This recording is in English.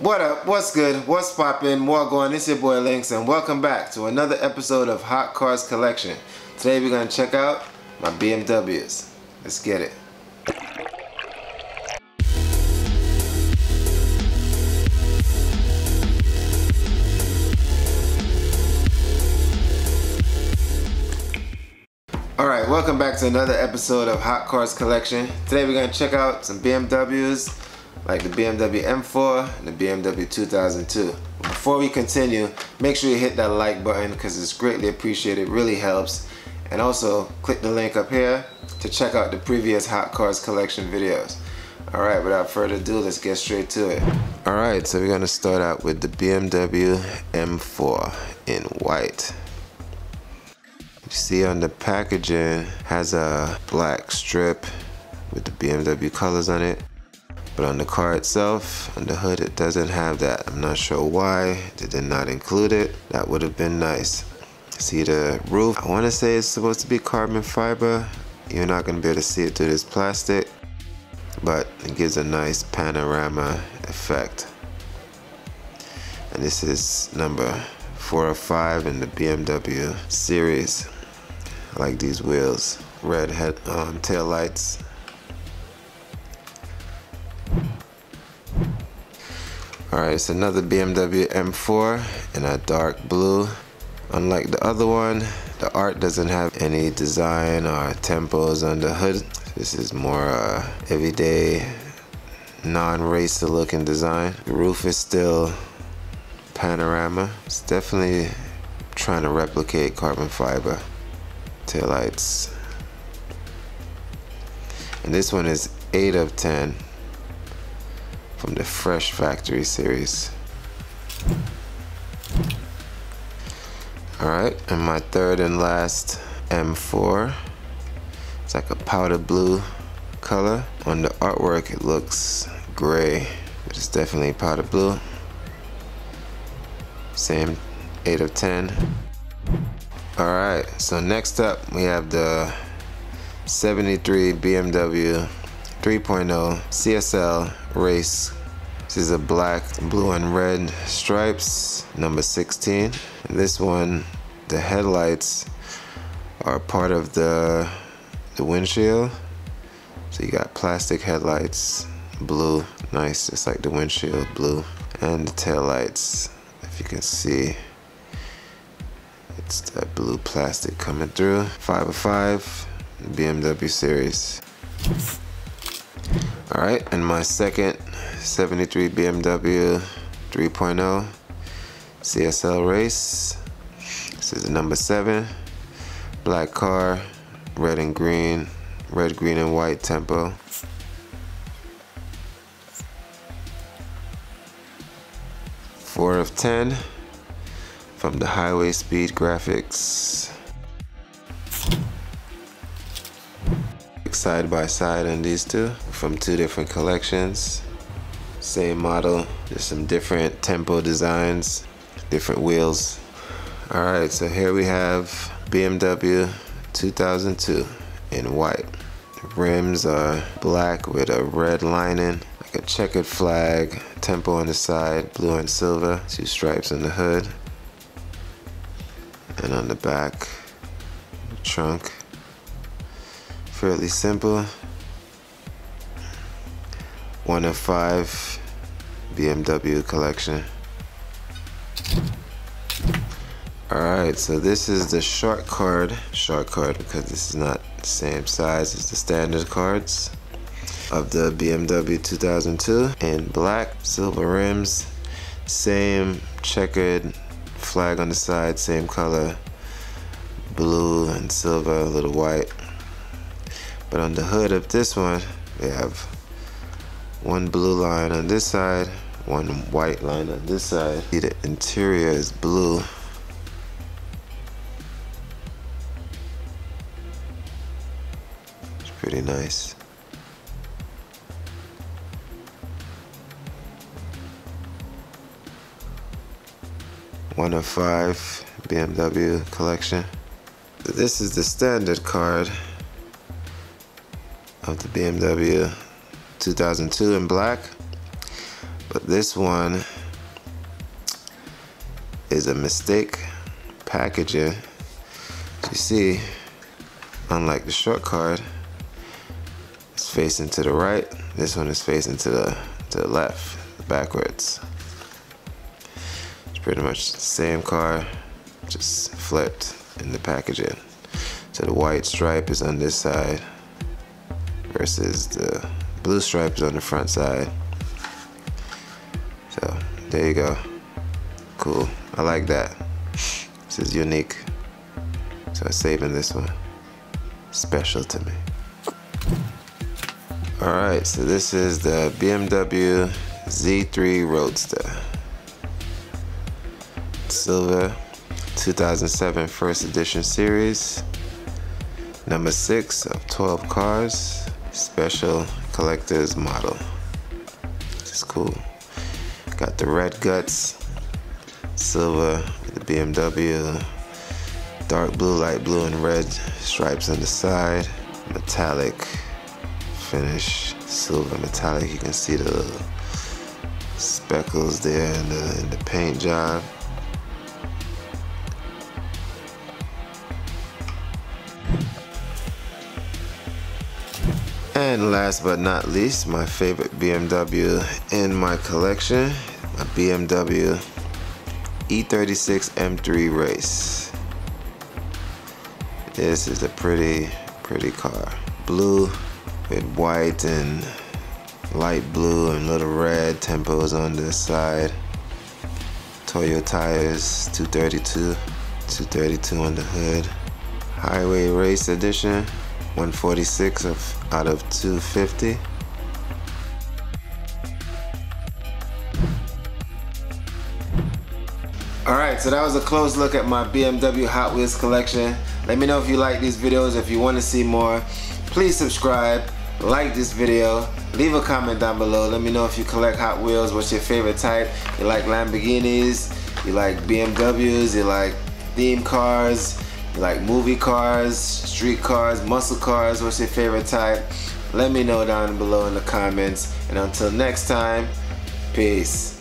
What up? What's good? What's poppin'? More going. It's your boy Lynx, and welcome back to another episode of Hot Cars Collection. Today we're gonna check out my BMWs. Let's get it. Alright, welcome back to another episode of Hot Cars Collection. Today we're going to check out some BMWs like the BMW M4 and the BMW 2002. Before we continue, make sure you hit that like button because it's greatly appreciated, it really helps. And also, click the link up here to check out the previous Hot Cars Collection videos. Alright, without further ado, let's get straight to it. Alright, so we're going to start out with the BMW M4 in white. You see on the packaging has a black strip with the BMW colors on it. But on the car itself, on the hood, it doesn't have that. I'm not sure why they did not include it. That would have been nice. See the roof, I want to say it's supposed to be carbon fiber. You're not going to be able to see it through this plastic. But it gives a nice panorama effect. And this is number 405 in the BMW series. I like these wheels. Red head um, tail lights. Alright, it's another BMW M4 in a dark blue. Unlike the other one, the art doesn't have any design or tempos on the hood. This is more uh, everyday, non-racer looking design. The roof is still panorama. It's definitely trying to replicate carbon fiber taillights. And this one is 8 of 10 from the Fresh Factory series. Alright, and my third and last M4. It's like a powder blue color. On the artwork it looks gray, but it's definitely powder blue. Same 8 of 10. Alright, so next up we have the 73 BMW 3.0 CSL race. This is a black, blue, and red stripes, number 16. And this one, the headlights are part of the, the windshield. So you got plastic headlights, blue, nice, just like the windshield, blue. And the tail lights, if you can see. It's that blue plastic coming through. 505 BMW series. Alright, and my second 73 BMW 3.0 CSL race. This is the number seven. Black car, red and green, red, green, and white tempo. Four of 10 from the highway speed graphics. Side by side on these two from two different collections. Same model, just some different tempo designs, different wheels. All right, so here we have BMW 2002 in white. The rims are black with a red lining, like a checkered flag, tempo on the side, blue and silver, two stripes on the hood, and on the back trunk fairly simple. One of five BMW collection. Alright so this is the short card. Short card because this is not the same size as the standard cards of the BMW 2002 in black silver rims same checkered flag on the side same color blue and silver, a little white. But on the hood of this one, we have one blue line on this side, one white line on this side. See the interior is blue. It's pretty nice. One of five BMW collection. This is the standard card of the BMW 2002 in black. But this one is a mistake packaging. You see, unlike the short card, it's facing to the right. This one is facing to the to the left, backwards. It's pretty much the same card, just flipped in the packaging. So the white stripe is on this side versus the blue stripes on the front side. So there you go. Cool. I like that. This is unique. So I'm saving this one. Special to me. Alright, so this is the BMW Z3 Roadster. Silver 2007 first edition series. Number 6 of 12 cars. Special collector's model. Is cool. Got the red guts, silver the BMW, dark blue, light blue, and red stripes on the side, metallic finish, silver metallic. You can see the speckles there in the, in the paint job. And last but not least, my favorite BMW in my collection, my BMW E36 M3 Race. This is a pretty, pretty car. Blue with white and light blue and little red tempos on this side. Toyo tires, 232, 232 on the hood. Highway Race Edition, 146 of out of 250. Alright, so that was a close look at my BMW Hot Wheels collection. Let me know if you like these videos, if you want to see more. Please subscribe, like this video, leave a comment down below. Let me know if you collect Hot Wheels, what's your favorite type. You like Lamborghinis, you like BMWs, you like theme cars, like movie cars, street cars, muscle cars, what's your favorite type? Let me know down below in the comments. And until next time, peace.